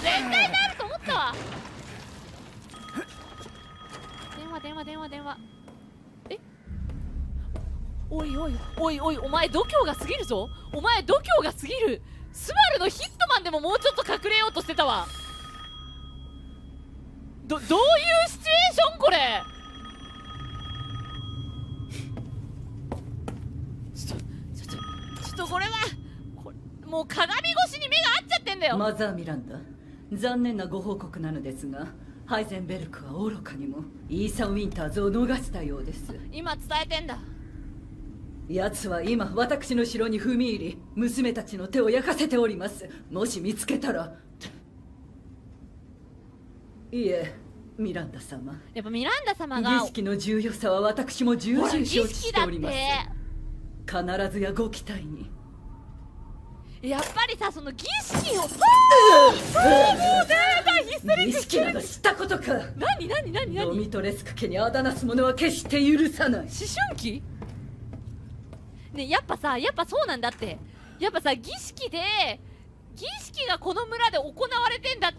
絶対なると思ったわ。電話電話電話電話。え？おいおいおいおいお前度胸が過ぎるぞ。お前度胸が過ぎる。スバルのヒットマンでももうちょっと隠れようとしてたわ。どどういうシチュエーションこれ？ちょっとちょっとちょっとこれはこれもう鏡越しに目が合っちゃってんだよ、マザー・ミランダ。残念なご報告なのですがハイゼンベルクは愚かにもイーサン・ウィンターズを逃したようです。今伝えてんだ。奴は今私の城に踏み入り娘たちの手を焼かせております。もし見つけたら。いえミランダ様。やっぱミランダ様が。儀式の重要さは私も重々承知しております。て。必ずやご期待に。やっぱりさその儀式をたヒステリック儀式など知ったことか。何何何何？ドミトレスク家にあだなす者は決して許さない。思春期？ねやっぱさやっぱそうなんだって。やっぱさ儀式で儀式がこの村で行われてんだって